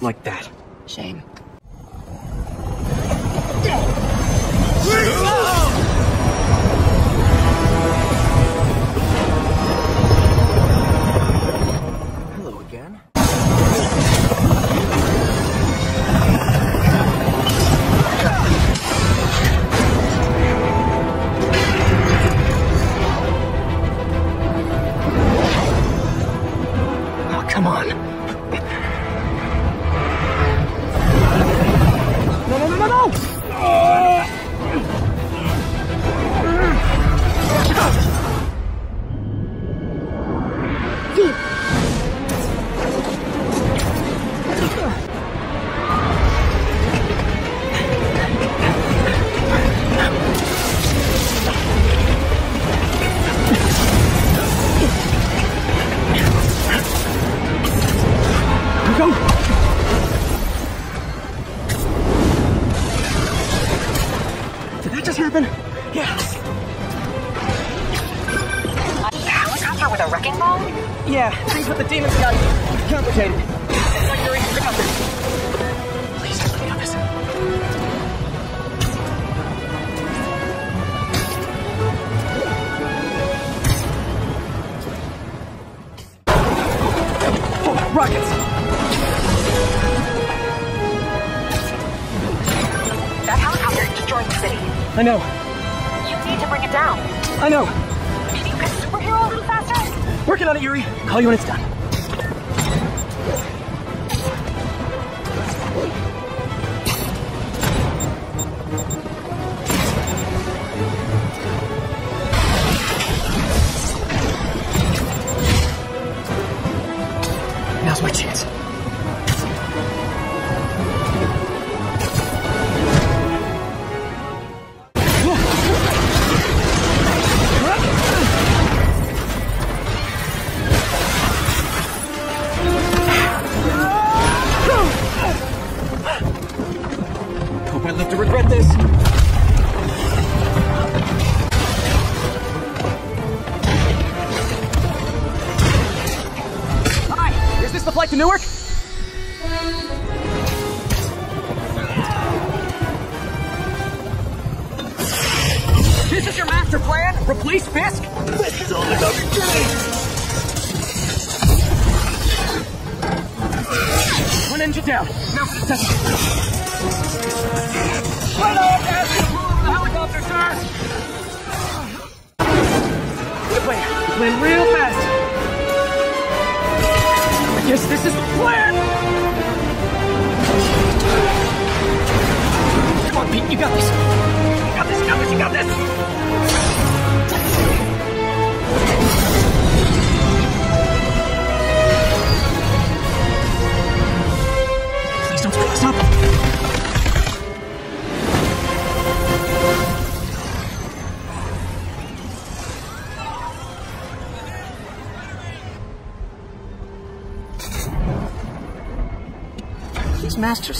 Like that. Shame.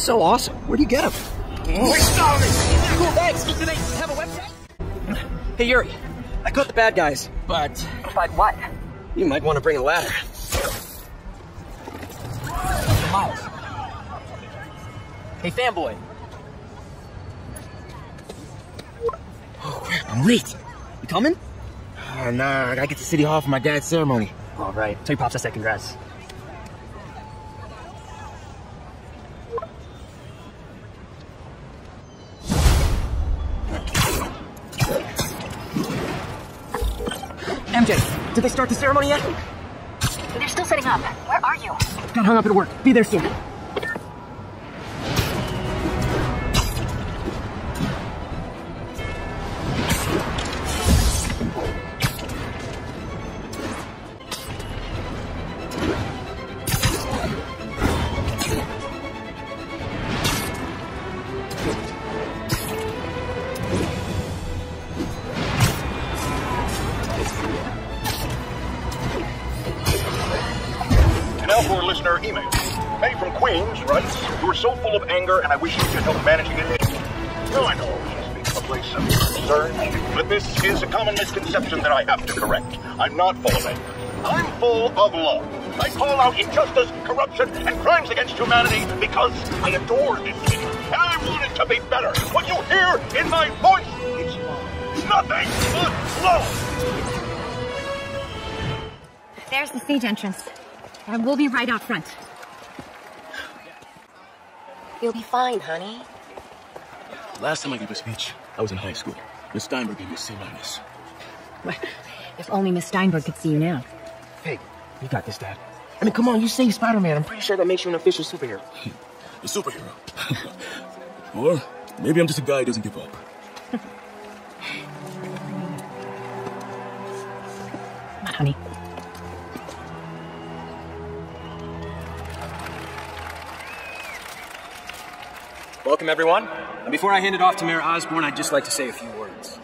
so awesome. Where do you get them? Cool. Do they have a website? Hey, Yuri. I caught the bad guys, but... But what? You might want to bring a ladder. Miles. Hey, fanboy. Oh, crap, I'm late. You coming? Uh, nah, I gotta get to City Hall for my dad's ceremony. All right. Tell your pops I said congrats. Did they start the ceremony yet? They're still setting up. Where are you? Got hung up at work. Be there soon. I'm not full of anger. I'm full of love. I call out injustice, corruption, and crimes against humanity because I adore this city. And I want it to be better. What you hear in my voice, it's nothing but love. There's the stage entrance. And we'll be right out front. You'll be fine, honey. Last time I gave a speech, I was in high school. Miss Steinberg gave me a C minus. If only Miss Steinberg could see you now. Hey, you got this, Dad. I mean, come on, you say Spider-Man. I'm pretty sure that makes you an official superhero. A superhero. or maybe I'm just a guy who doesn't give up. Come on, honey. Welcome, everyone. And before I hand it off to Mayor Osborn, I'd just like to say a few words.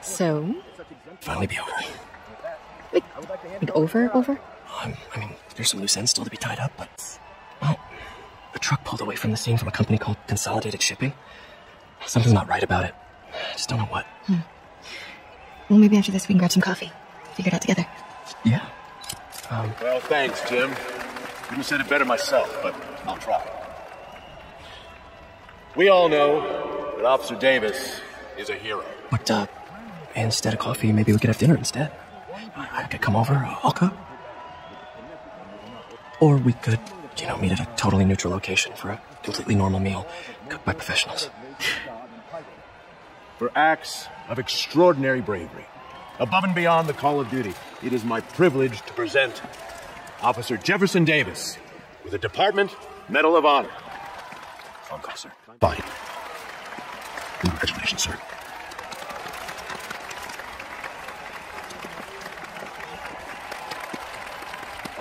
So, Finally be over. like, like over, over? Um, I mean, there's some loose ends still to be tied up, but... Well, the truck pulled away from the scene from a company called Consolidated Shipping. Something's not right about it. I just don't know what. Well, maybe after this we can grab some coffee. Figure it out together. Yeah. Well, thanks, Jim. Couldn't have said it better myself, but I'll try. We all know that Officer Davis is a hero. But, uh, instead of coffee, maybe we could have dinner instead. I I could come over, I'll cook. Or we could, you know, meet at a totally neutral location for a completely normal meal cooked by professionals. For acts of extraordinary bravery, above and beyond the call of duty, it is my privilege to present Officer Jefferson Davis with a Department Medal of Honor. Phone call, sir. Fine. Congratulations, sir.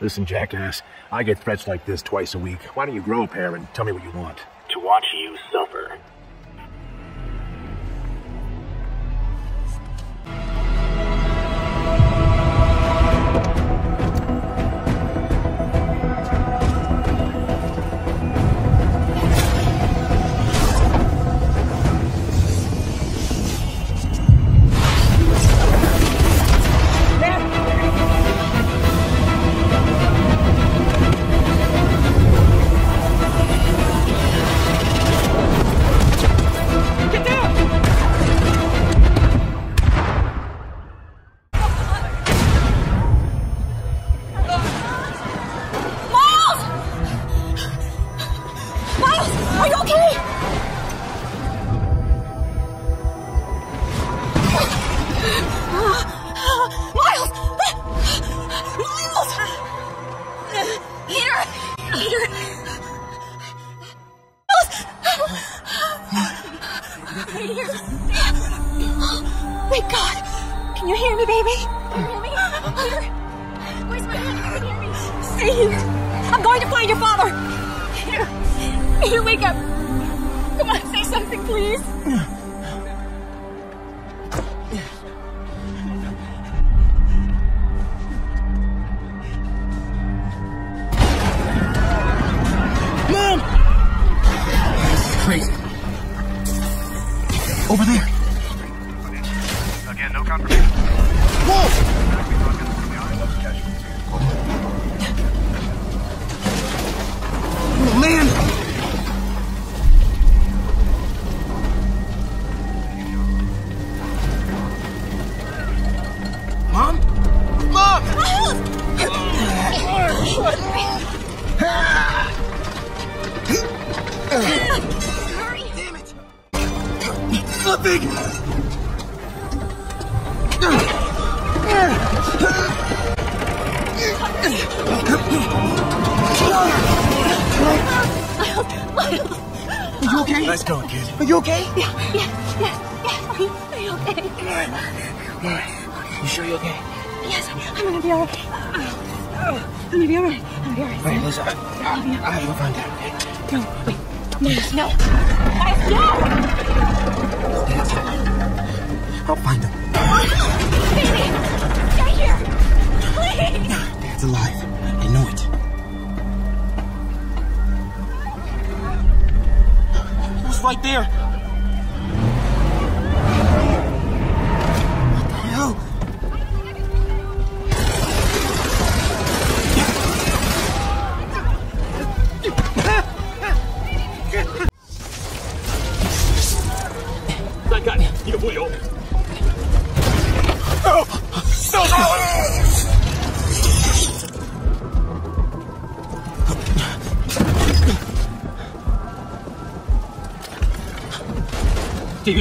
Listen, jackass, I get threats like this twice a week. Why don't you grow a pair and tell me what you want? To watch you suffer.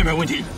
Can't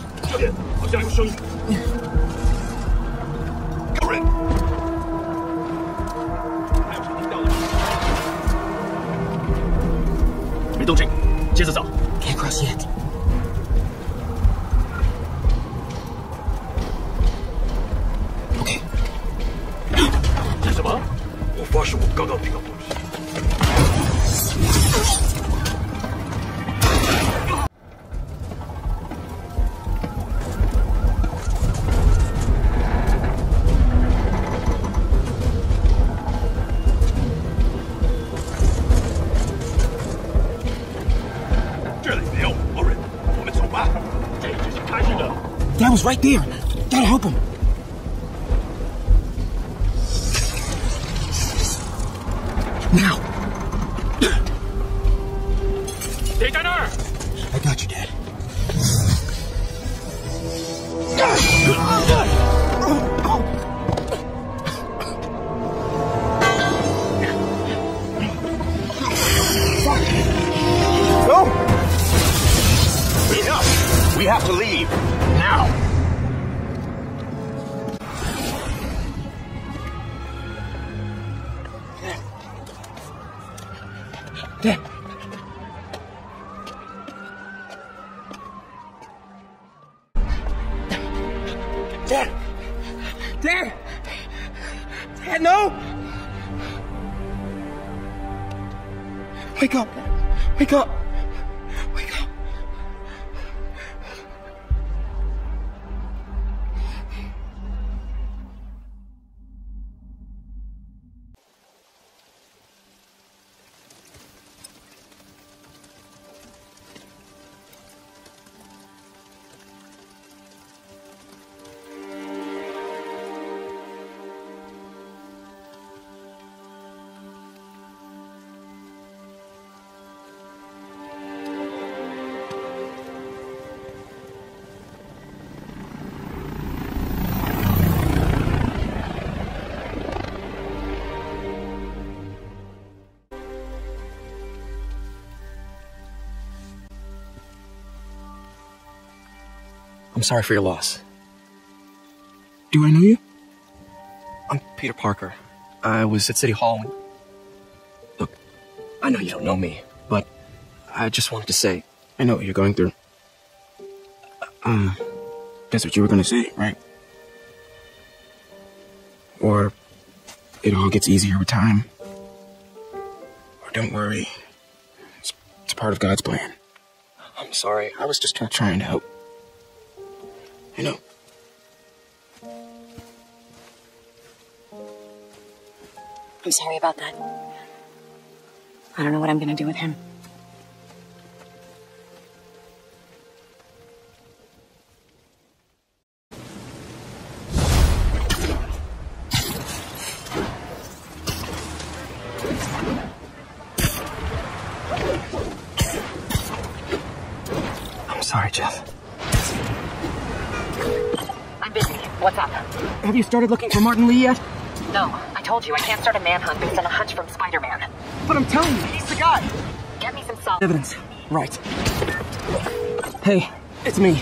right there. Sorry for your loss. Do I know you? I'm Peter Parker. I was at City Hall when... Look, I know you don't know me, but I just wanted to say I know what you're going through. Uh, that's what you were gonna say, right? Or it all gets easier with time. Or don't worry. It's, it's part of God's plan. I'm sorry. I was just trying to help. I'm sorry about that. I don't know what I'm gonna do with him. I'm sorry, Jeff. I'm busy. What's up? Have you started looking for Martin Li yet? No, told you I can't start a manhunt based on a hunch from Spider-Man. But I'm telling you, he's the guy. Get me some solid Evidence. Right. Hey, it's me.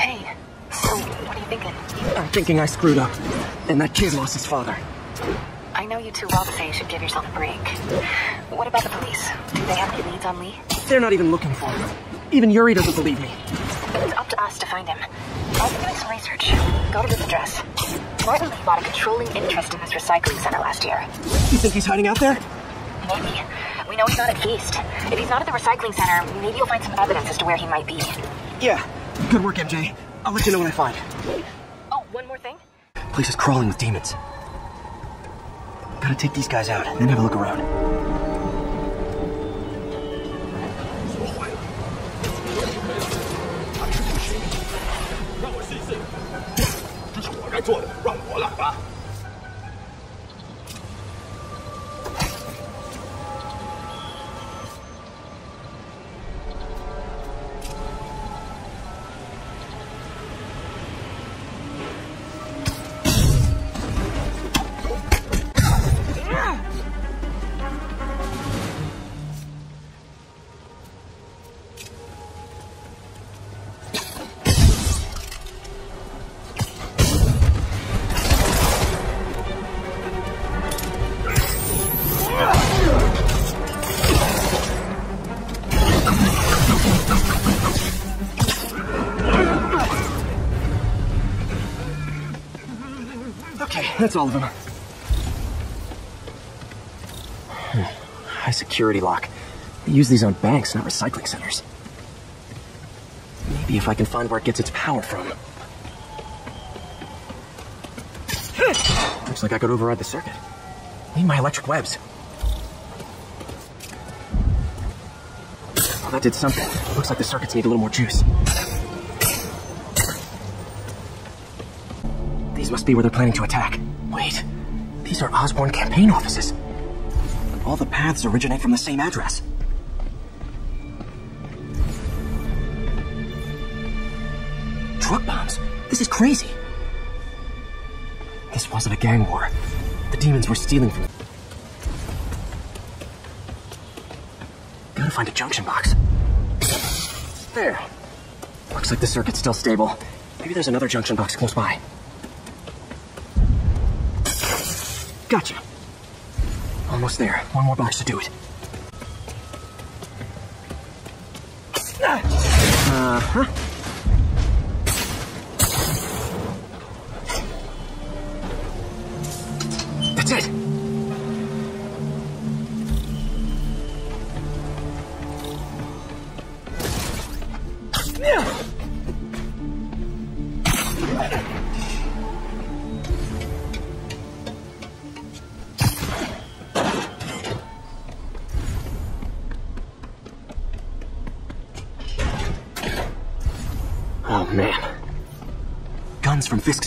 Hey, so what are you thinking? I'm thinking I screwed up. And that kid lost his father. I know you too well to say you should give yourself a break. What about the police? Do they have any leads on Li? They're not even looking for him. Even Yuri doesn't believe me. It's up to us to find him. I've been doing some research. Go to this address. Martin Li bought a controlling interest in this recycling center last year. You think he's hiding out there? Maybe. We know he's not at Feast. If he's not at the recycling center, maybe you'll find some evidence as to where he might be. Yeah. Good work, MJ. I'll let you know what I find. Oh, one more thing. Place is crawling with demons. Gotta take these guys out, then have a look around. 做的，让我来吧。That's all of them. High security lock. They use these on banks, not recycling centers. Maybe if I can find where it gets its power from. Looks like I could override the circuit. Need my electric webs. Oh, that did something. Looks like the circuits need a little more juice. These must be where they're planning to attack. These are Osborn campaign offices. All the paths originate from the same address. Truck bombs? This is crazy. This wasn't a gang war. The demons were stealing from. Gotta find a junction box. There. Looks like the circuit's still stable. Maybe there's another junction box close by. Gotcha. Almost there. One more box to do it. Uh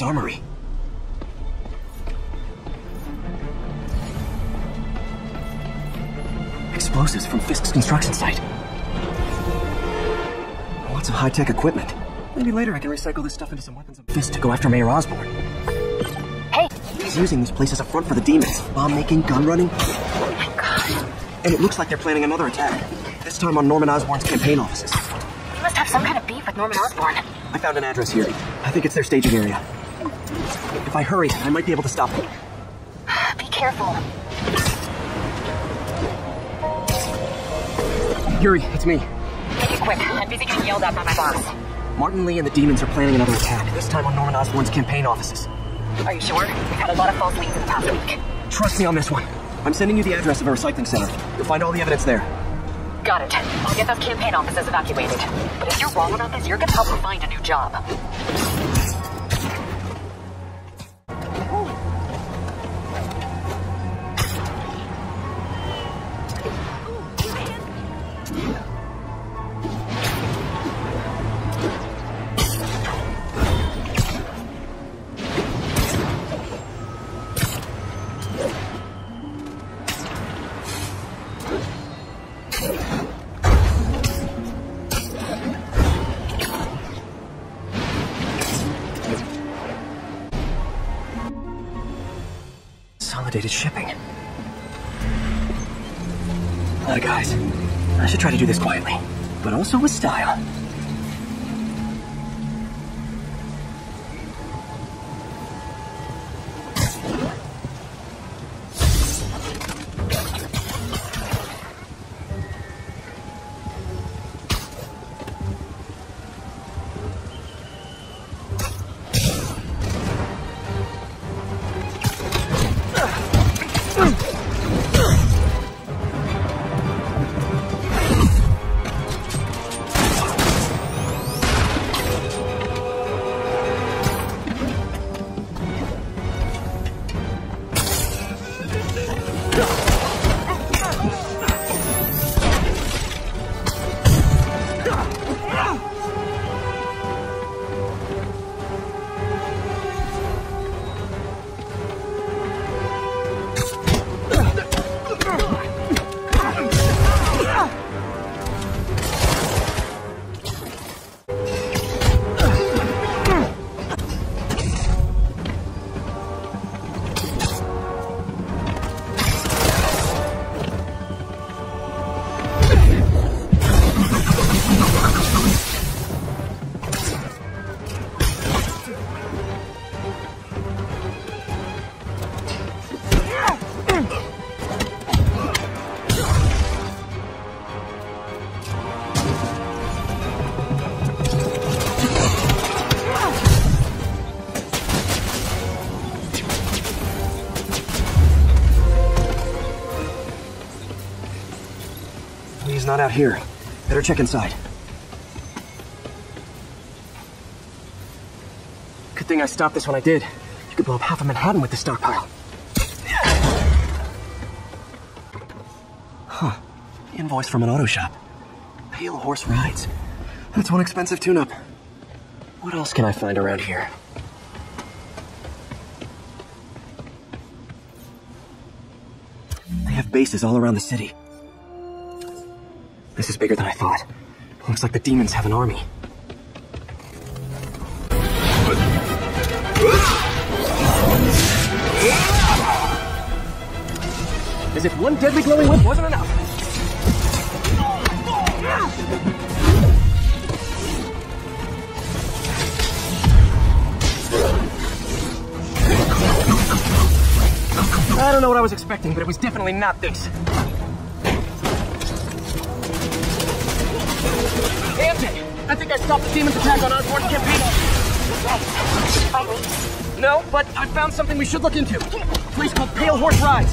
armory. Explosives from Fisk's construction site. Lots of high-tech equipment. Maybe later I can recycle this stuff into some weapons of Fisk to go after Mayor Osborn. Hey! He's using this place as a front for the demons. Bomb making, gun running. Oh my god. And it looks like they're planning another attack. This time on Norman Osborn's campaign offices. You must have some kind of beef with Norman Osborn. I found an address here. I think it's their staging area. If I hurry, I might be able to stop it. Be careful. Yuri, it's me. Make it quick. I'm busy getting yelled at by my boss. Martin Li and the demons are planning another attack, this time on Norman Osborn's campaign offices. Are you sure? We've had a lot of false leads in the past week. Trust me on this one. I'm sending you the address of a recycling center. You'll find all the evidence there. Got it. I'll get those campaign offices evacuated. But if you're wrong about this, you're gonna help me find a new job. Here. Better check inside. Good thing I stopped this when I did. You could blow up half of Manhattan with this stockpile. Huh. Invoice from an auto shop. Pale Horse Rides. That's one expensive tune-up. What else can I find around here? They have bases all around the city. This is bigger than I thought. Looks like the demons have an army. As if one deadly glowing whip wasn't enough. I don't know what I was expecting, but it was definitely not this. I think I stopped the demon's attack on Osborn's campaign. No, but I found something we should look into. A place called Pale Horse Rides.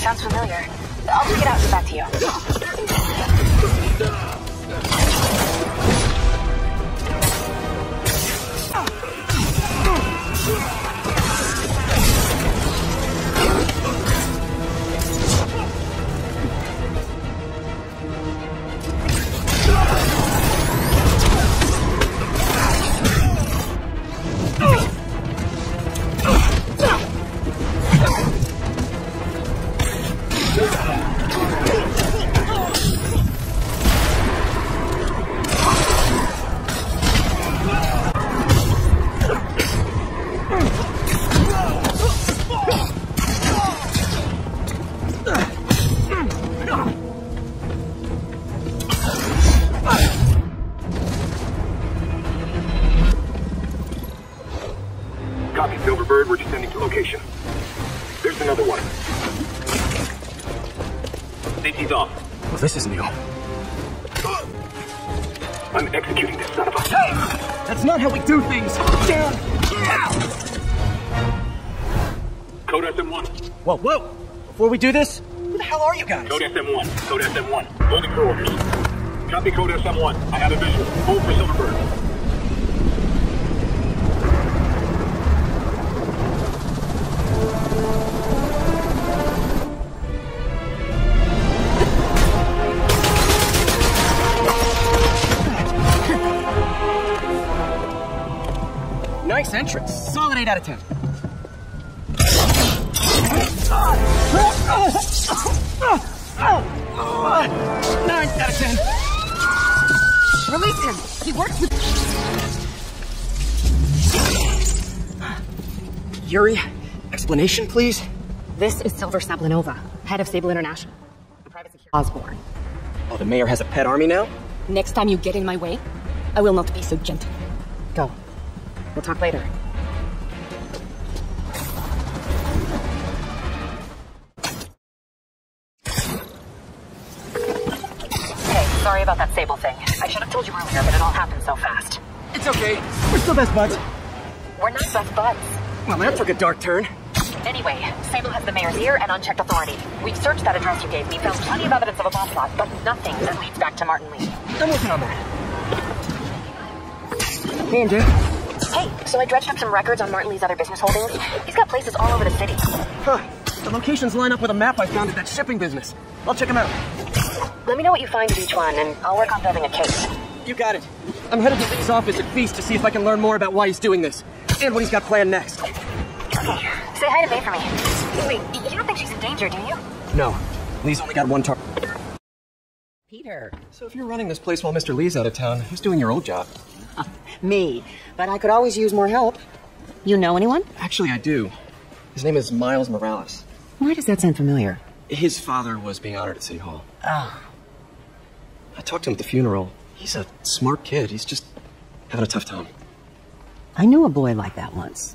Sounds familiar. I'll take it out and get back to you. We do this, who the hell are you guys? Code SM1. Code SM1. Holding for orders. Copy Code SM1. I have a visual. Hold please? This is Silver Sablinova, head of Sable International. Private security. Osborn. Oh, the mayor has a pet army now? Next time you get in my way, I will not be so gentle. Go. We'll talk later. Hey, sorry about that Sable thing. I should have told you earlier, but it all happened so fast. It's okay. We're still best buds. We're not best buds. Well, that took a dark turn. Anyway, Sable has the mayor's ear and unchecked authority. We've searched that address you gave me, found plenty of evidence of a bomb plot, but nothing that leads back to Martin Li. I'm working on that. Hey, MJ. Hey, so I dredged up some records on Martin Li's other business holdings. He's got places all over the city. Huh. The locations line up with a map I found at that shipping business. I'll check them out. Let me know what you find at each one, and I'll work on building a case. You got it. I'm headed to Li's office at Feast to see if I can learn more about why he's doing this. And what he's got planned next. Okay, say hi to Faye for me. Wait, you don't think she's in danger, do you? No. Li's only got one target. Peter. So if you're running this place while Mr. Li's out of town, who's doing your old job? Me. But I could always use more help. You know anyone? Actually, I do. His name is Miles Morales. Why does that sound familiar? His father was being honored at City Hall. Oh. I talked to him at the funeral. He's a smart kid. He's just having a tough time. I knew a boy like that once.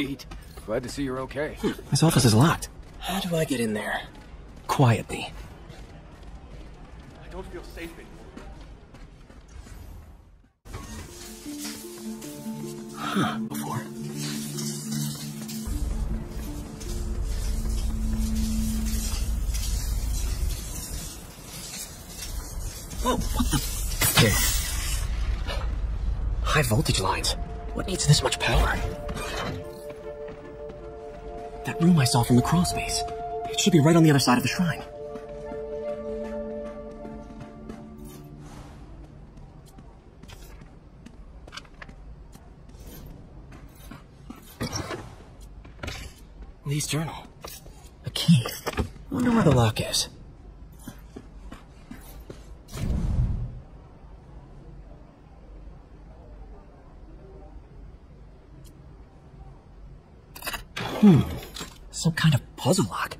Pete, glad to see you're okay. This office is locked. How do I get in there? Quietly. I don't feel safe anymore. Huh, before. Oh, what the? Here. High voltage lines. What needs this much power? That room I saw from the crawl space. It should be right on the other side of the shrine. Li's journal. A key. I wonder where the lock is. Hmm. Some kind of puzzle lock.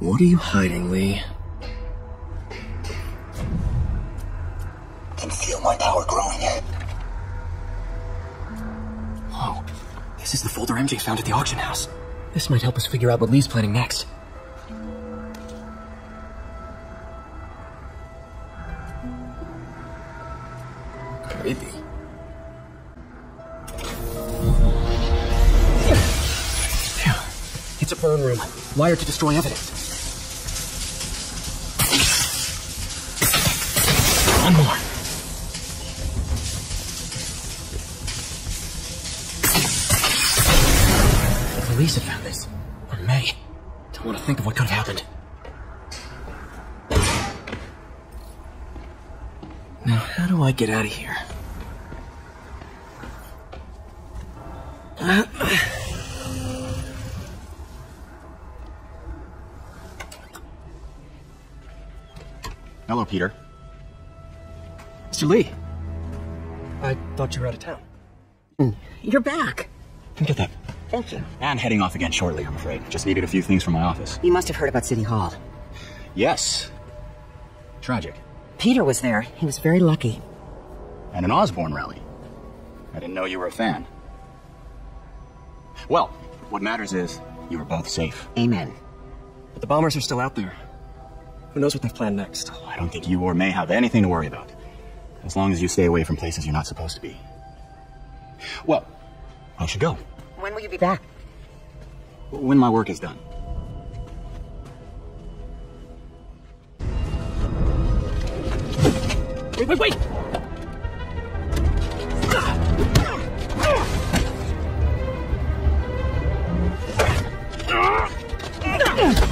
What are you hiding, Li? MJ found at the auction house. This might help us figure out what Li's planning next. Creepy. It's a burn room. Wired to destroy evidence. Mr. Li. I thought you were out of town. Mm. You're back. Come get that. Thank you. And heading off again shortly, I'm afraid. Just needed a few things from my office. You must have heard about City Hall. Yes. Tragic. Peter was there. He was very lucky. And an Osborn rally. I didn't know you were a fan. Well, what matters is you were both safe. Amen. But the bombers are still out there. Who knows what they've planned next? Oh. I don't think you or May have anything to worry about. As long as you stay away from places you're not supposed to be. Well, I should go. When will you be back? When my work is done. Wait, wait, wait! Captain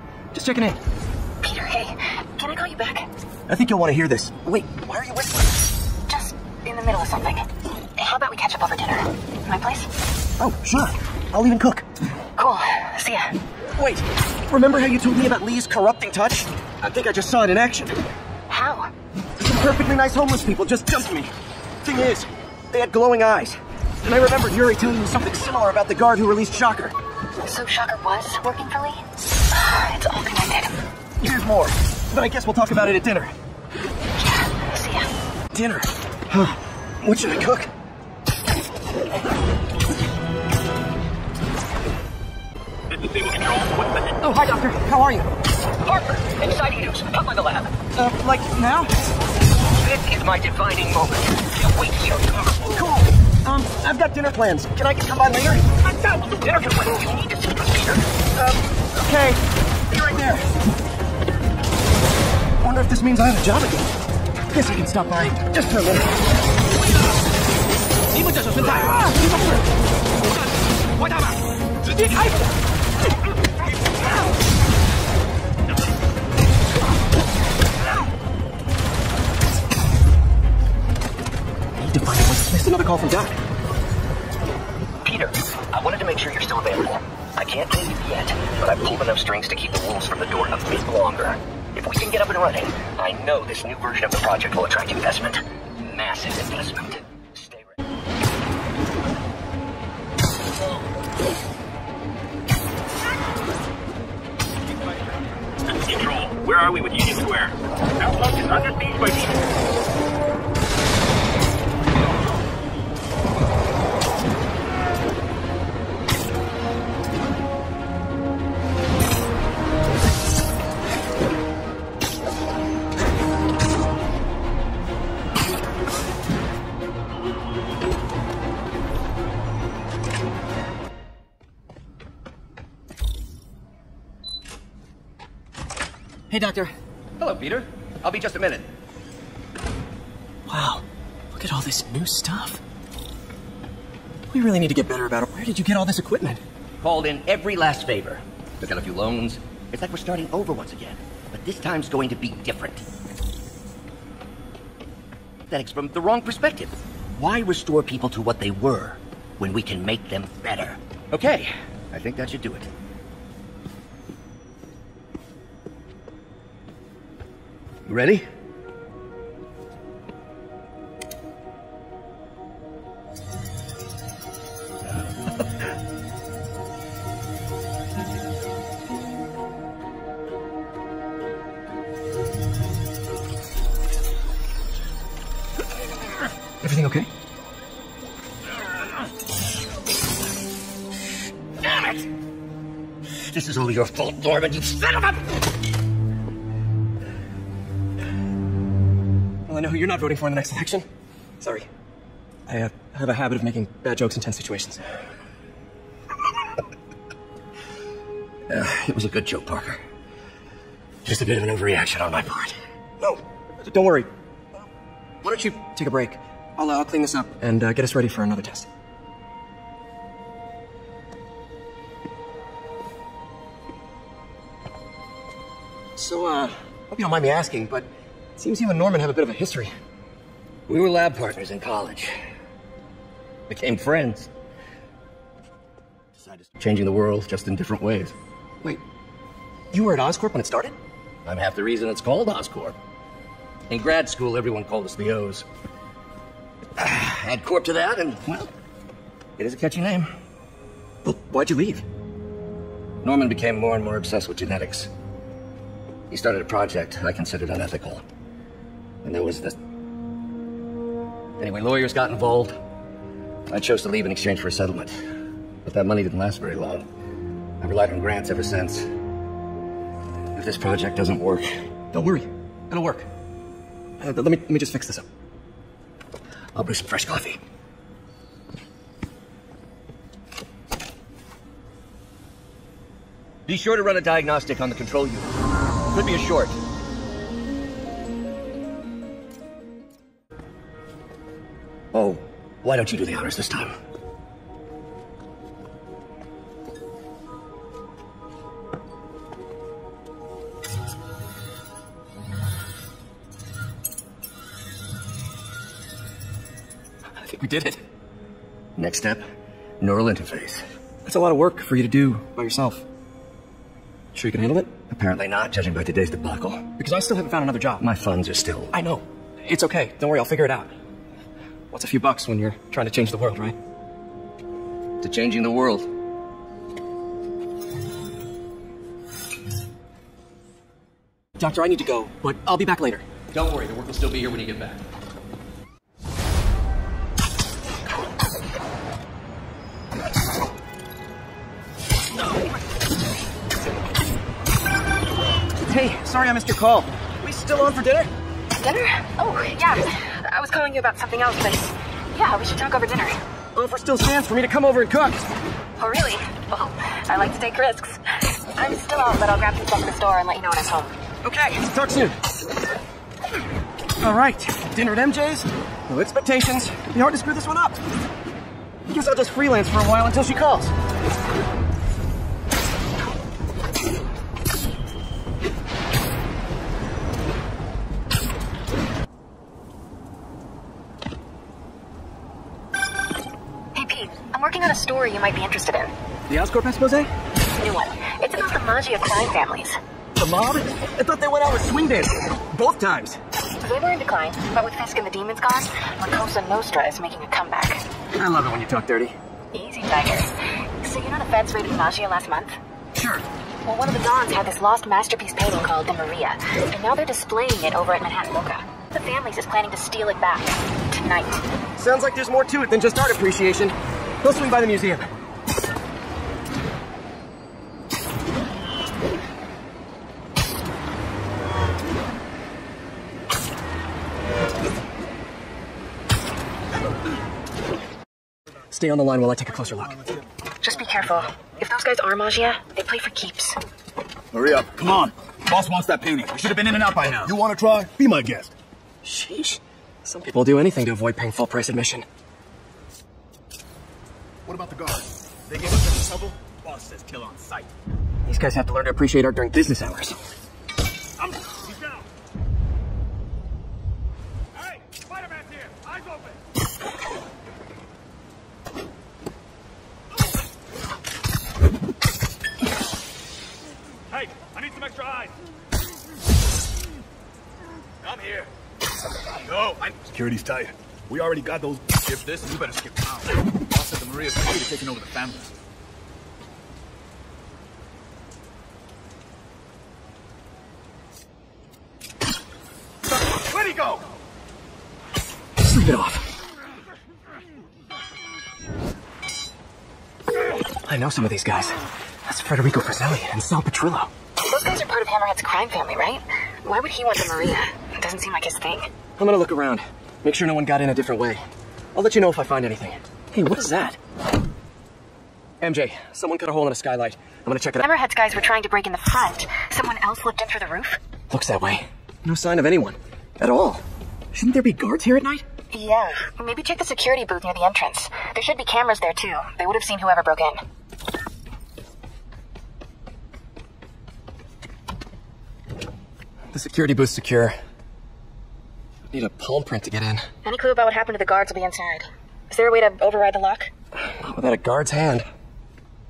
Just checking in. Peter, hey, can I call you back? I think you'll want to hear this. Wait, why are you whispering? Just in the middle of something. How about we catch up over dinner? My place? Oh, sure. I'll even cook. Cool. See ya. Wait, remember how you told me about Li's corrupting touch? I think I just saw it in action. How? Some perfectly nice homeless people just jumped me. Thing is, they had glowing eyes. And I remember Yuri telling me something similar about the guard who released Shocker. So Shocker was working for Lee? It's all connected. Here's more, but I guess we'll talk about it at dinner. Yeah, see ya. Dinner? Huh. What should I cook? Oh, hi, Doctor. How are you? Parker, inside Enos, come by the lab. Uh, like now? This is my defining moment. Can't wait to see. Cool. Um, I've got dinner plans. Can I come by later? I'm down. Dinner can wait. You need to see Peter. Um, okay. Be right there. Wonder if this means I have a job again. Guess I can stop by just for a minute. 敌不这手存在，敌不是。我看，坏蛋们，直接开火。 Need to find out what's missed. Another call from Doc. Peter, I wanted to make sure you're still available. I can't leave yet, but I've pulled enough strings to keep the wolves from the door a bit longer. If we can get up and running, I know this new version of the project will attract investment. Massive investment. Stay ready. Control, where are we with Union Square? Outpost is under siege by. Hey, Doctor. Hello, Peter. I'll be just a minute. Wow. Look at all this new stuff. We really need to get better about it. Where did you get all this equipment? Called in every last favor. Took out a few loans. It's like we're starting over once again. But this time's going to be different. Thanks from the wrong perspective. Why restore people to what they were when we can make them better? Okay, I think that should do it. Ready? Everything okay? Damn it! This is all your fault, Norman, you son of a... who you're not voting for in the next election. Sorry. I uh, have a habit of making bad jokes in tense situations. Uh, it was a good joke, Parker. Just a bit of an overreaction on my part. No, don't worry. Why don't you take a break? I'll, uh, I'll clean this up and uh, get us ready for another test. So, uh, hope you don't mind me asking, but seems you and Norman have a bit of a history. We were lab partners in college. Became friends. Decided changing the world just in different ways. Wait, you were at Oscorp when it started? I'm half the reason it's called Oscorp. In grad school, everyone called us the O's. Add Corp to that, and, well, it is a catchy name. But why'd you leave? Norman became more and more obsessed with genetics. He started a project I considered unethical. And there was the. Anyway, lawyers got involved. I chose to leave in exchange for a settlement. But that money didn't last very long. I've relied on grants ever since. If this project doesn't work. Don't worry, it'll work. Uh, let me let me just fix this up. I'll brew some fresh coffee. Be sure to run a diagnostic on the control unit. Could be a short. Oh, why don't you do the honors this time? I think we did it. Next step, neural interface. That's a lot of work for you to do by yourself. Sure you can handle it? Apparently not, judging by today's debacle. Because I still haven't found another job. My funds are still. I know. It's okay. Don't worry, I'll figure it out. What's a few bucks when you're trying to change the world, right? to changing the world. Doctor, I need to go, but I'll be back later. Don't worry, the work will still be here when you get back. Hey, sorry I missed your call. We still on for dinner? Dinner? Oh, yeah. I was calling you about something else, but yeah, we should talk over dinner. Offer still stands for me to come over and cook. Oh, really? Well, I like to take risks. I'm still out, but I'll grab some stuff at the store and let you know when I'm home. Okay, talk soon. All right, dinner at MJ's. No expectations. It'd be hard to screw this one up. I guess I'll just freelance for a while until she calls. Working on a story you might be interested in. The Oscorp expose? New one. It's about the Maggia crime families. The mob? I thought they went out with swing dancing. Both times. They were in decline, but with Fisk and the demons gone, La Cosa Nostra is making a comeback. I love it when you talk dirty. Easy, Tiger. So you know the feds raided Maggia last month? Sure. Well, one of the Dons had this lost masterpiece painting called the Maria, and now they're displaying it over at Manhattan MoCA. The families is planning to steal it back tonight. Sounds like there's more to it than just art appreciation. Go swing by the museum. Stay on the line while I take a closer look. Just be careful. If those guys are Maggia, they play for keeps. Hurry up. Come on. Boss wants that painting. We should have been in and out by now. You want to try? Be my guest. Sheesh. Some people do anything to avoid paying full price admission. What about the guards? They gave us any trouble? Boss says kill on sight. These guys have to learn to appreciate art during business hours. I'm, he's down. Hey, Spider-Man's here. Eyes open. Hey, I need some extra eyes. I'm here. No, I... Security's tight. We already got those. If this, you better skip town. Boss said the Maria's free to taking over the family. Where'd he go? Sleep it off. I know some of these guys. That's Federico Frizzelli and Sal Petrillo. Those guys are part of Hammerhead's crime family, right? Why would he want the Maria? It doesn't seem like his thing. I'm gonna look around. Make sure no one got in a different way. I'll let you know if I find anything. Hey, what is that? MJ, someone cut a hole in a skylight. I'm gonna check it out. Hammerhead's guys were trying to break in the front. Someone else looked in through the roof? Looks that way. No sign of anyone. At all. Shouldn't there be guards here at night? Yeah. Maybe check the security booth near the entrance. There should be cameras there too. They would have seen whoever broke in. The security booth's secure. Need a palm print to get in. Any clue about what happened to the guards will be inside? Is there a way to override the lock? Not without a guard's hand.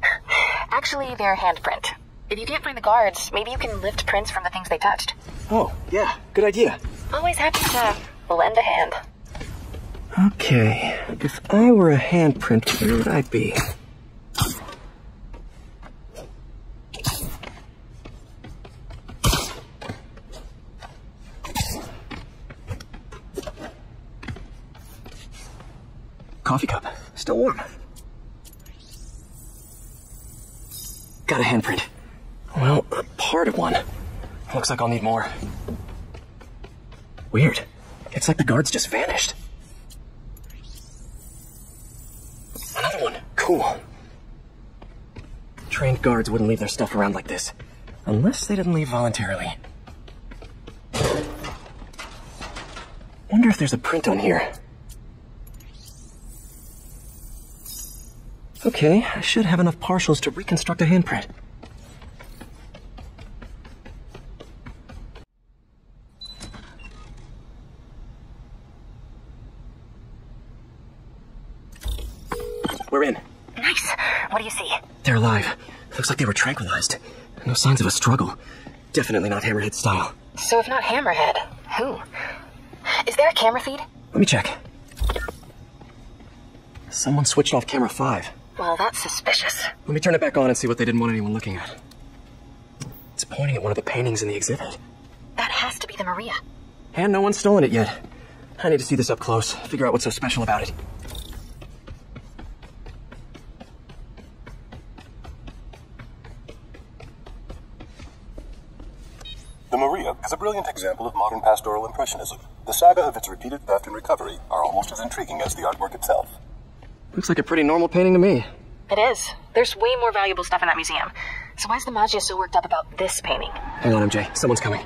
Actually, they're handprint. If you can't find the guards, maybe you can lift prints from the things they touched. Oh, yeah, good idea. Always happy to lend a hand. Okay, if I were a handprint, where would I be? Coffee cup, still warm. Got a handprint. Well, part of one. Looks like I'll need more. Weird. It's like the guards just vanished. Another one. Cool. Trained guards wouldn't leave their stuff around like this. Unless they didn't leave voluntarily. Wonder if there's a print on here. Okay, I should have enough partials to reconstruct a handprint. We're in. Nice. What do you see? They're alive. Looks like they were tranquilized. No signs of a struggle. Definitely not Hammerhead style. So if not Hammerhead, who? Is there a camera feed? Let me check. Someone switched off camera 5. Well, that's suspicious. Let me turn it back on and see what they didn't want anyone looking at. It's pointing at one of the paintings in the exhibit. That has to be the Maria. And no one's stolen it yet. I need to see this up close, figure out what's so special about it. The Maria is a brilliant example of modern pastoral impressionism. The saga of its repeated theft and recovery are almost as intriguing as the artwork itself. Looks like a pretty normal painting to me. It is. There's way more valuable stuff in that museum. So why is the Maggia so worked up about this painting? Hang on, MJ. Someone's coming.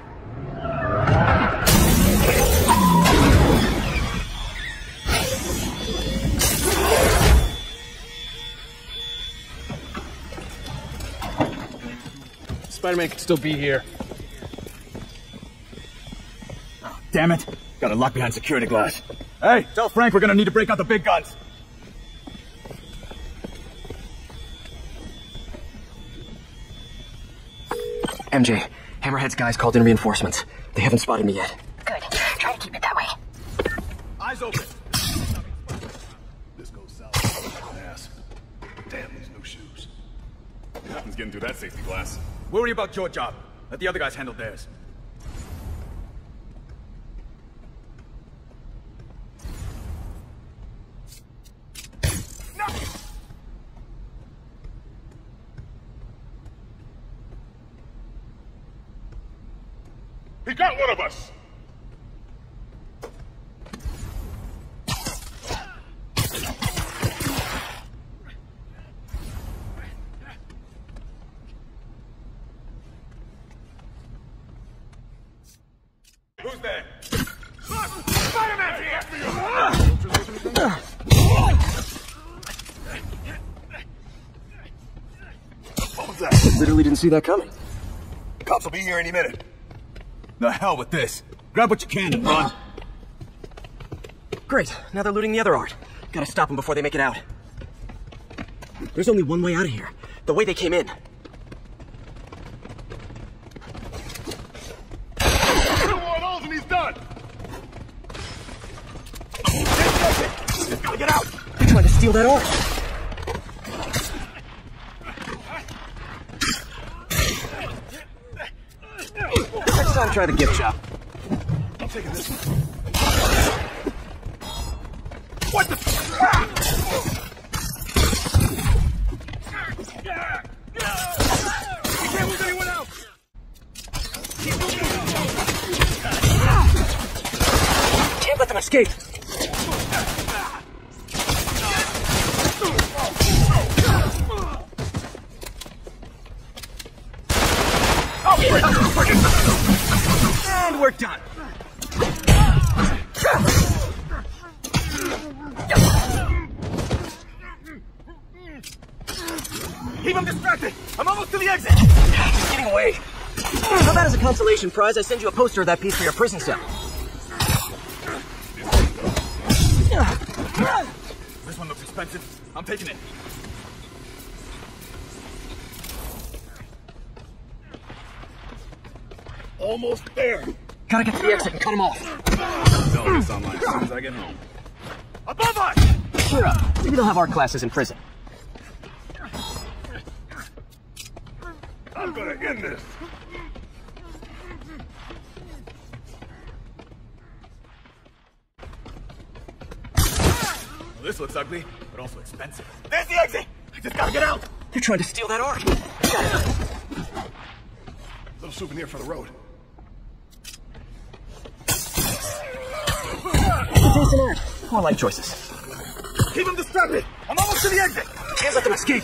Spider-Man could still be here. Oh, damn it. Got a lock behind security glass. Hey, tell Frank we're gonna need to break out the big guns. MJ, Hammerhead's guys called in reinforcements. They haven't spotted me yet. Good. Try to keep it that way. Eyes open. This goes south. Ass. Damn these new shoes. Nothing's getting through that safety glass. Worry about your job. Let the other guys handle theirs. He got one of us! Who's there? Look! Spider-Man's here! What was that? Literally didn't see that coming. Cops will be here any minute. The hell with this. Grab what you can and run. Great. Now they're looting the other art. Gotta stop them before they make it out. There's only one way out of here. The way they came in. Two more of and he's done! Gotta get out! They're trying to steal that art. Next time, try the gift shop. I'm taking this one. Prize, I send you a poster of that piece for your prison cell? This one looks expensive. I'm taking it. Almost there. Gotta get to the exit and cut them off. Online as soon as I get home. Above us! Cheer up. Maybe they'll have art classes in prison. Trying to steal that art. Little souvenir for the road. Decent art. More life choices. Keep him distracted! I'm almost to the exit! Can't let them escape.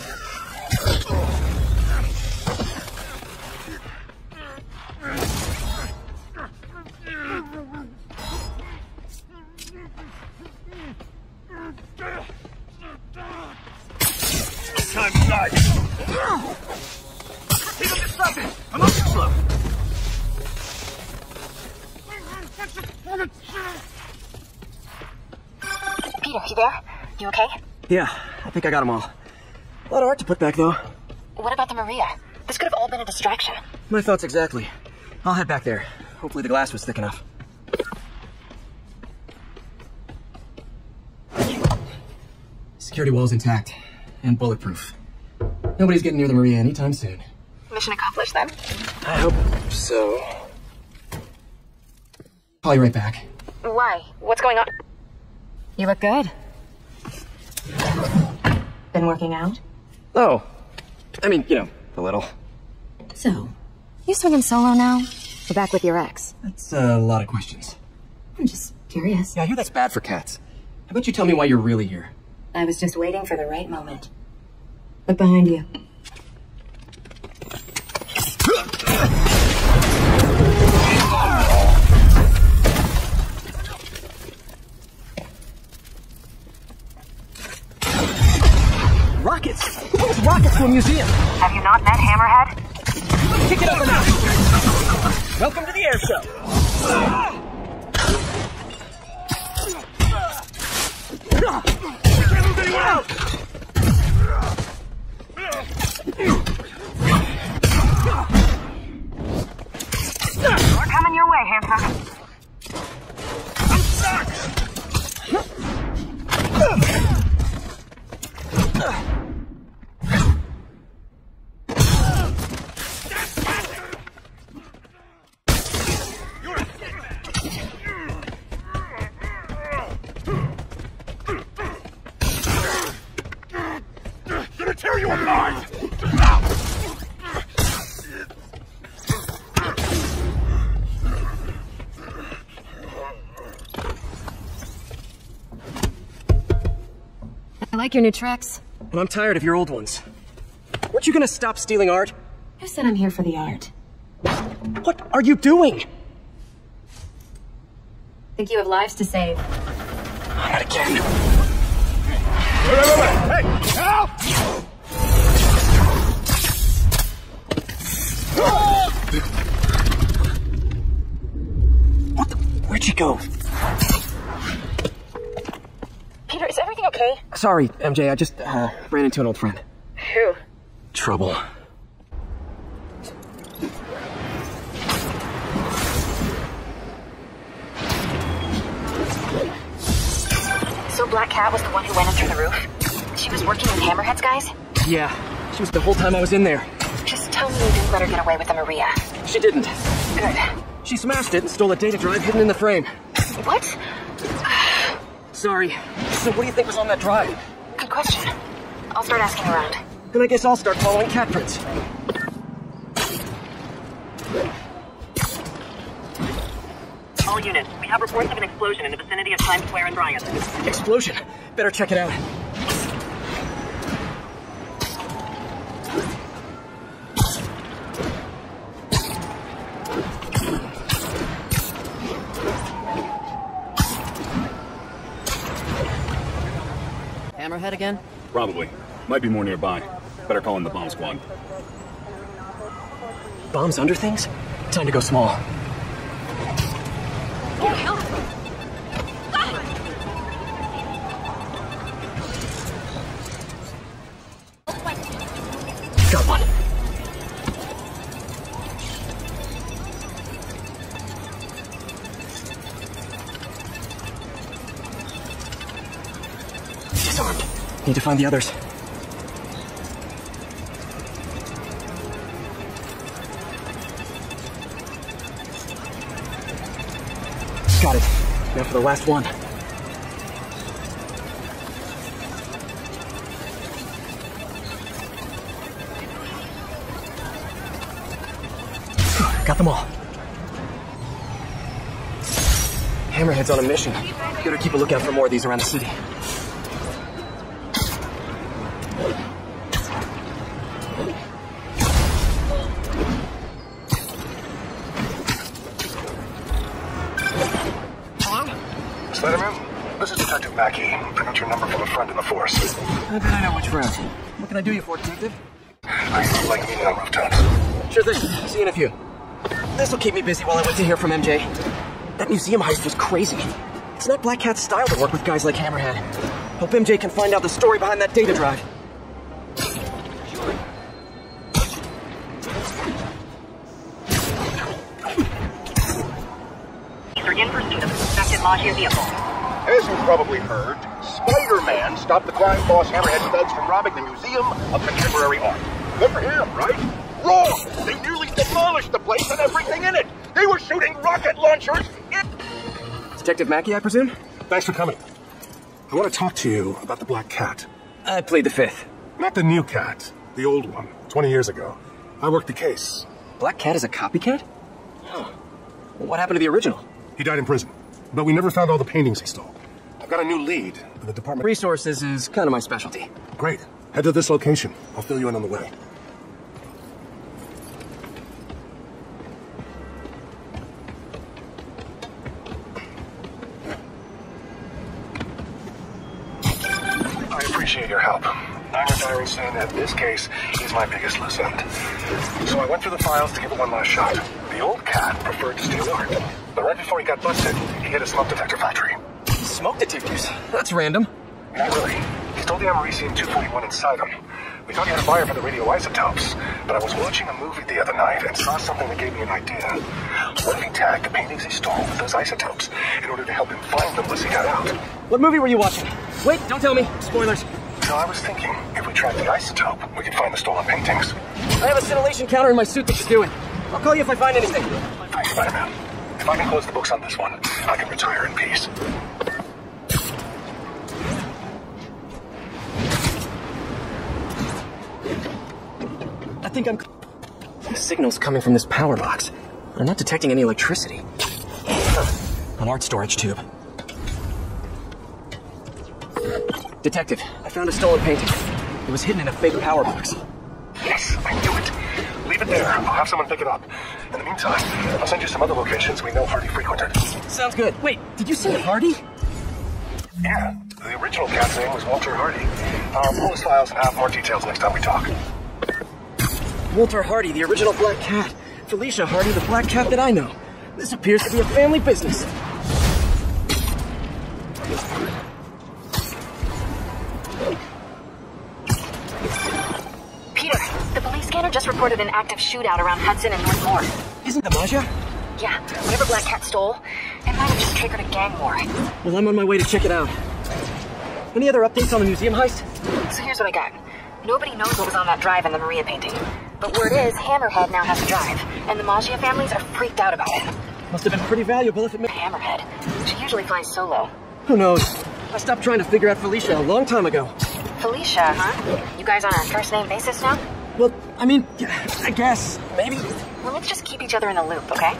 To. Keep him distracted! I'm almost slow! Peter, you there? You okay? Yeah, I think I got them all. A lot of art to put back, though. What about the Maria? This could have all been a distraction. My thoughts exactly. I'll head back there. Hopefully the glass was thick enough. Security wall's intact. and bulletproof. Nobody's getting near the Maria anytime soon. Mission accomplished then. I hope so. Call you right back. Why? What's going on? You look good. Been working out? Oh. I mean, you know, a little. So, you swinging solo now? Or back with your ex? That's a lot of questions. I'm just curious. Yeah, I hear that's bad for cats. How about you tell me why you're really here? I was just waiting for the right moment. Look behind you. Rockets! Who brings rockets to a museum? Have you not met Hammerhead? Kick it up a notch! Welcome to the air show! We can't lose anyone else! We're coming your way, handsome. Gonna tear you apart! I like your new tracks. And I'm tired of your old ones. Weren't you gonna stop stealing art? Who said I'm here for the art? What are you doing? Think you have lives to save. Not again. Wait, wait, wait, wait! Hey! Help! What the? Where'd you go? Peter, is everything okay? Sorry, MJ, I just uh, ran into an old friend. Who? Trouble. So Black Cat was the one who went in through the roof? She was working with Hammerhead's guys? Yeah, she was the whole time I was in there. Just tell me you didn't let her get away with the Maria. She didn't. Good. She smashed it and stole a data drive hidden in the frame. What? Sorry. So what do you think was on that drive? Good question. I'll start asking around. Then I guess I'll start following cat prints. All units, we have reports of an explosion in the vicinity of Times Square and Bryant. Explosion. Better check it out. Hammerhead again? Probably. Might be more nearby. Better call in the bomb squad. Bombs under things? Time to go small. Got one. Disarmed. Need to find the others. Got it. Now for the last one. Got them all. Hammerhead's on a mission. Better keep a lookout for more of these around the city. Can I do you for, detective? I like meeting on rooftops. Sure thing. See you in a few. This'll keep me busy while I wait to hear from MJ. That museum heist was crazy. It's not Black Cat's style to work with guys like Hammerhead. Hope MJ can find out the story behind that data drive. These are in pursuit of a suspected Maggia vehicle. As you've probably heard, Spider-Man stopped the crime boss Hammerhead thugs from robbing the Museum of Contemporary Art. Good for him, right? Wrong! They nearly demolished the place and everything in it! They were shooting rocket launchers in... Detective Mackey, I presume? Thanks for coming. I want to talk to you about the Black Cat. I played the fifth. Not the new cat, the old one, 20 years ago. I worked the case. Black Cat is a copycat? Huh. What happened to the original? He died in prison, but we never found all the paintings he stole. I've got a new lead in the department. Resources is kind of my specialty. Great. Head to this location. I'll fill you in on the way. I appreciate your help. I'm retiring soon, and this case is my biggest loose end. So I went through the files to give it one last shot. The old cat preferred to steal art, but right before he got busted, he hit a smoke detector factory. Smoke detectors? That's random. Not really. Stole the Americium 241 inside them. We thought he had a buyer for the radioisotopes, but I was watching a movie the other night and saw something that gave me an idea. What if he tagged the paintings he stole with those isotopes in order to help him find them once he got out? What movie were you watching? Wait, don't tell me. Spoilers. So I was thinking, if we track the isotope, we could find the stolen paintings. I have a scintillation counter in my suit that should do it. I'll call you if I find anything. Thanks, Spider-Man. If I can close the books on this one, I can retire in peace. Think I'm... The signal's coming from this power box. I'm not detecting any electricity. An art storage tube. Detective, I found a stolen painting. It was hidden in a fake power box. Yes, I knew it. Leave it there. I'll have someone pick it up. In the meantime, I'll send you some other locations we know Hardy frequented. Sounds good. Wait, did you say Hardy? Yeah, the original cat's name was Walter Hardy. I'll pull his files and have more details next time we talk. Walter Hardy, the original Black Cat. Felicia Hardy, the Black Cat that I know. This appears to be a family business. Peter, the police scanner just reported an active shootout around Hudson and North Moore. Isn't the Maggia? Yeah, whatever Black Cat stole, it might have just triggered a gang war. Well, I'm on my way to check it out. Any other updates on the museum heist? So here's what I got. Nobody knows what was on that drive in the Maria painting. But word is, Hammerhead now has the drive, and the Maggia families are freaked out about it. Must have been pretty valuable if it... Made Hammerhead. She usually flies solo. Who knows? I stopped trying to figure out Felicia a long time ago. Felicia, huh? You guys on a first name basis now? Well, I mean, I guess, maybe. Well, let's just keep each other in the loop, okay?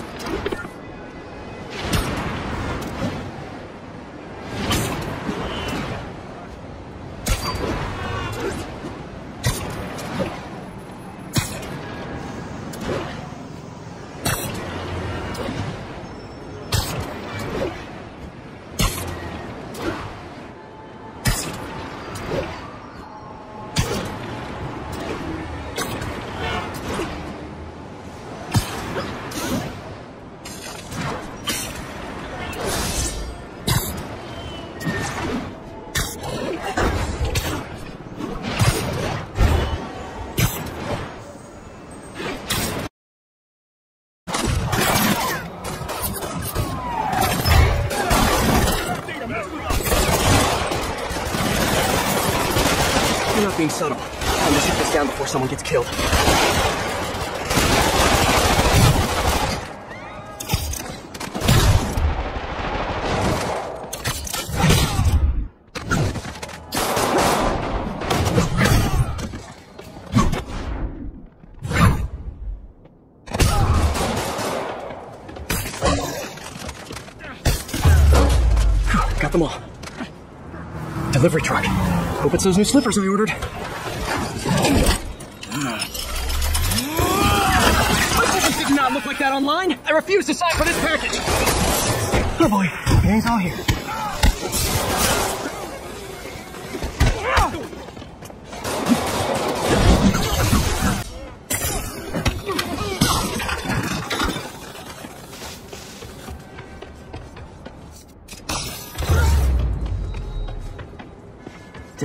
Someone gets killed. Got them all. Delivery truck. Hope it's those new slippers I ordered.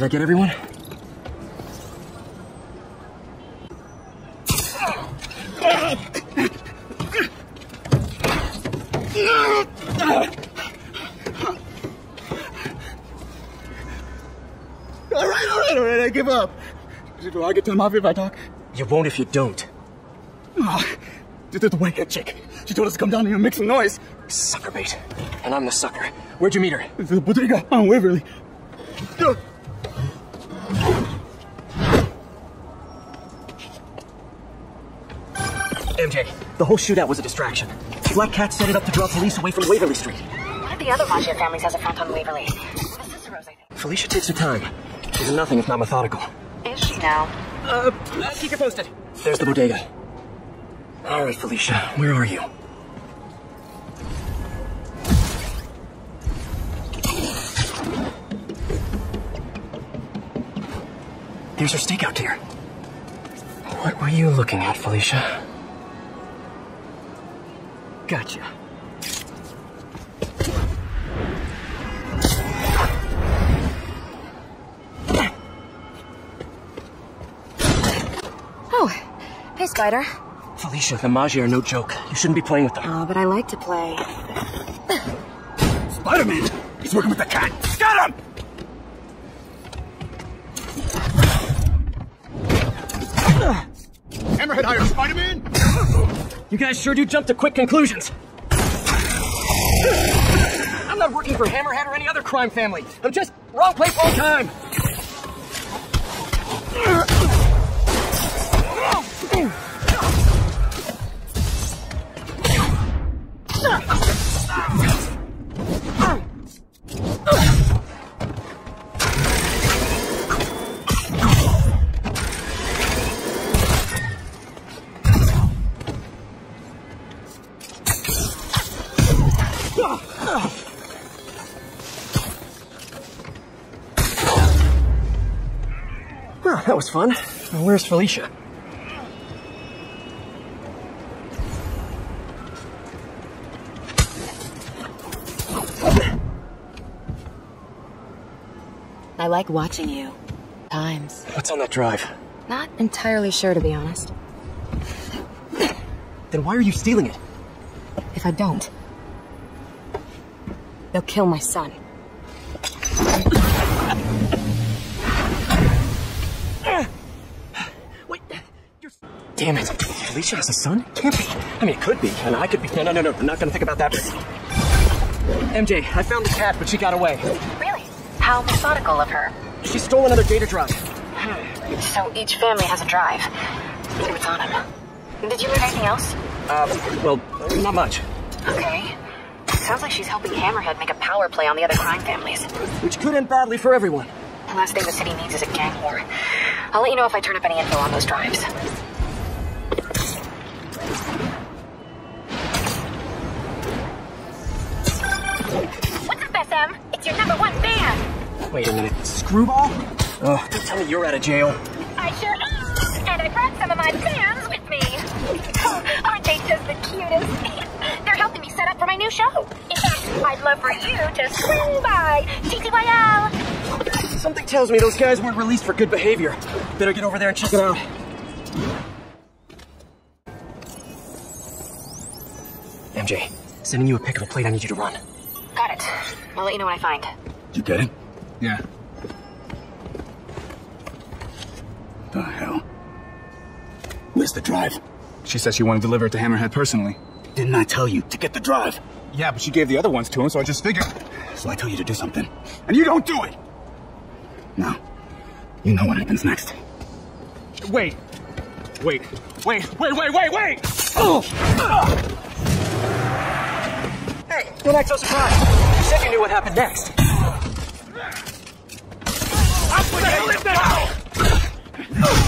I get everyone? All right, all right, all right, I give up. Do I get to the mafia if I talk? You won't if you don't. Oh, the, the white chick. She told us to come down here and make some noise. Sucker bait. And I'm the sucker. Where'd you meet her? The bodega on Waverly. MJ, the whole shootout was a distraction. Black Cat set it up to draw police away from Waverly Street. One of the other Mafia families has a front on Waverly. The Ciceros, I think. Felicia takes her time. She's nothing if not methodical. Is she now? Uh, uh, keep you posted. There's the bodega. All right, Felicia, where are you? There's her stakeout gear. What were you looking at, Felicia? Gotcha. Oh, hey, Spider. Felicia, the Maggia are no joke. You shouldn't be playing with them. Oh, but I like to play. Spider-Man! He's working with the cat! Got him! Hammerhead hired Spider-Man? You guys sure do jump to quick conclusions. I'm not working for Hammerhead or any other crime family. I'm just wrong place, wrong time. Well, that was fun. Now, Where's Felicia? I like watching you. Times. What's on that drive? Not entirely sure, to be honest. Then why are you stealing it? If I don't, they'll kill my son. Damn it. Felicia has a son? Can't be. I mean, it could be, and I could be. No, no, no, no. I'm not gonna think about that. MJ, I found the cat, but she got away. Really? How methodical of her. She stole another data drive. So each family has a drive. See what's on him. Did you learn anything else? Uh, well, not much. Okay. Sounds like she's helping Hammerhead make a power play on the other crime families. Which could end badly for everyone. The last thing the city needs is a gang war. I'll let you know if I turn up any info on those drives. What's up, SM? It's your number one fan. Wait a minute. Screwball? Oh, don't tell me you're out of jail. I sure am. And I brought some of my fans new show. In fact, I'd love for you to swing by. TTYL. Something tells me those guys weren't released for good behavior. Better get over there and check it out. MJ, sending you a pic of a plate I need you to run. Got it. I'll let you know when I find. You get it? Yeah. The hell? Where's the drive? She said she wanted to deliver it to Hammerhead personally. Didn't I tell you to get the drive? Yeah, but she gave the other ones to him, so I just figured. So I tell you to do something, and you don't do it. Now, you know what happens next. Wait. Wait. Wait, wait, wait, wait, wait! Oh! Hey, don't act so surprised. You said you knew what happened next. What the hell is that?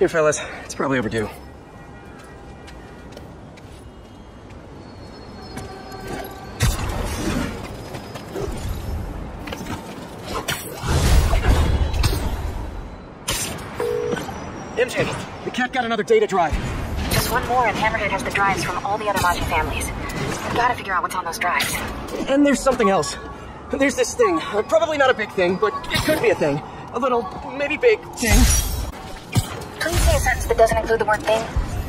Here, fellas. It's probably overdue. MJ, the cat got another data drive. Just one more, and Hammerhead has the drives from all the other Maggia families. We've got to figure out what's on those drives. And there's something else. There's this thing. Uh, probably not a big thing, but it could be a thing. A little, maybe big thing. That doesn't include the word thing.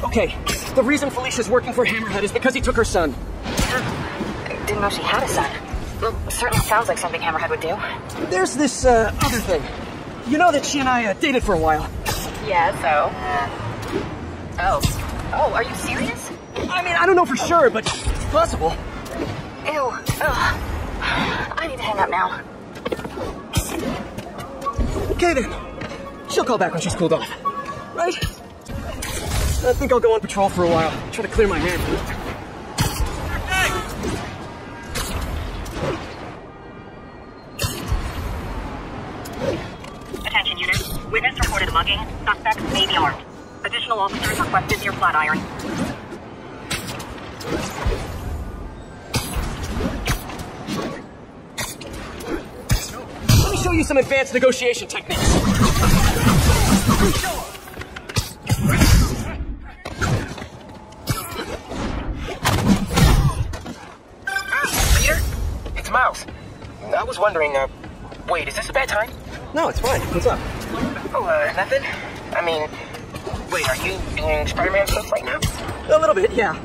Okay, the reason Felicia's working for Hammerhead is because he took her son. Didn't know she had a son. Well, certainly sounds like something Hammerhead would do. There's this uh, other thing. You know that she and I uh, dated for a while. Yeah, so? Oh. Oh, are you serious? I mean, I don't know for sure, but it's possible. Ew. Ugh. I need to hang up now. Okay then. She'll call back when she's cooled off. Right? I think I'll go on patrol for a while. Try to clear my head. Attention units. Witness reported mugging. Suspect may be armed. Additional officers requested near Flatiron. Let me show you some advanced negotiation techniques. Wondering, uh, wait, is this a bad time? No, it's fine. What's up? Oh, uh, nothing? I mean, wait, are you doing Spider-Man stuff right now? A little bit, yeah.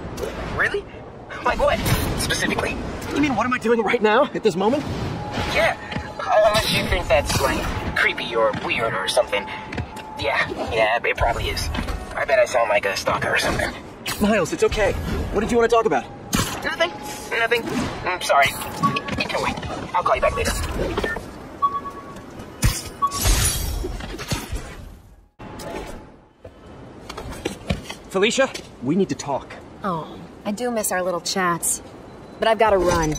Really? Like what, specifically? You mean what am I doing right now, at this moment? Yeah, unless you think that's, like, creepy or weird or something. Yeah, yeah, it probably is. I bet I sound like a stalker or something. Miles, it's okay. What did you want to talk about? Nothing. Nothing. I'm sorry. You. I'll call you back later. Felicia, we need to talk. Oh, I do miss our little chats. But I've got to run.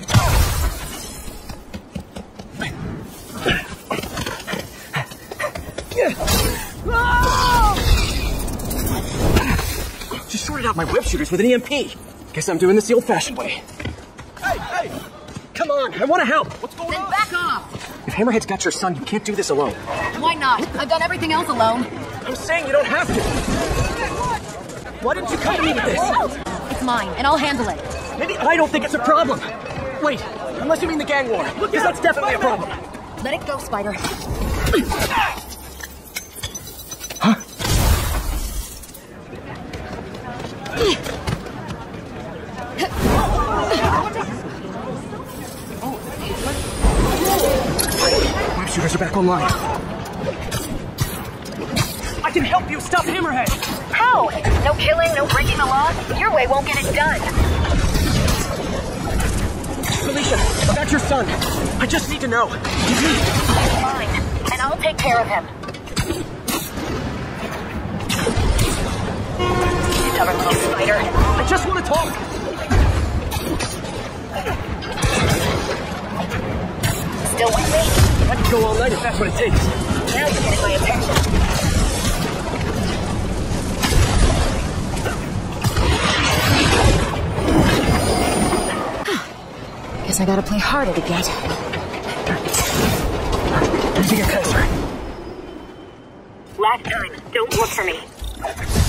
Just sorted out my web shooters with an EMP. Guess I'm doing this the old-fashioned way. On, I want to help. What's going Then back off! If Hammerhead's got your son, you can't do this alone. Why not? I've done everything else alone. I'm saying you don't have to. Why didn't you come to me with this? Oh, it's mine, and I'll handle it. Maybe I don't think it's a problem. Wait, unless you mean the gang war, because that's definitely a problem. Let it go, Spider. shooters are back online. I can help you stop Hammerhead. How? No killing, no breaking the law? Your way won't get it done. Felicia, about your son. I just need to know. Fine. And I'll take care of him. Stubborn little spider. I just want to talk. Still with me? I can go all night if that's what it takes. Now you're getting my attention. Guess I gotta play harder to get. As you get closer. Last time. Don't look for me.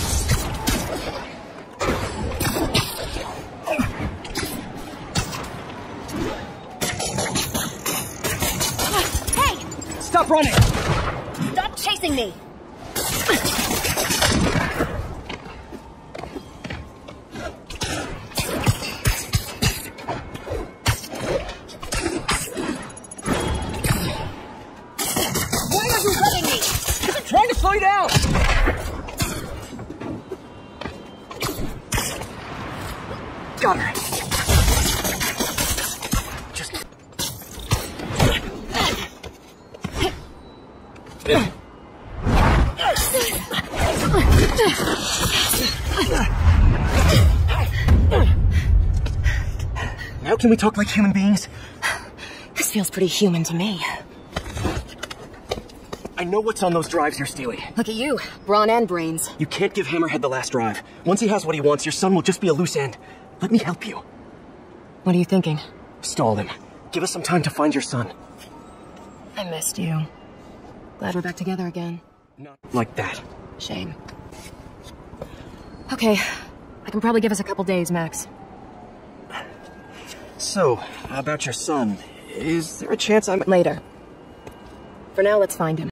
Stop running. Stop chasing me! Can we talk like human beings? This feels pretty human to me. I know what's on those drives you're stealing. Look at you, brawn and brains. You can't give Hammerhead the last drive. Once he has what he wants, your son will just be a loose end. Let me help you. What are you thinking? Stall him. Give us some time to find your son. I missed you. Glad we're back together again. Not like that. Shame. Okay. I can probably give us a couple days, Max. So, about your son, is there a chance I'm... Later. For now, let's find him.